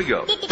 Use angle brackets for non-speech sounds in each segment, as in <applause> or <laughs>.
we go. <laughs>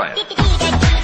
try it.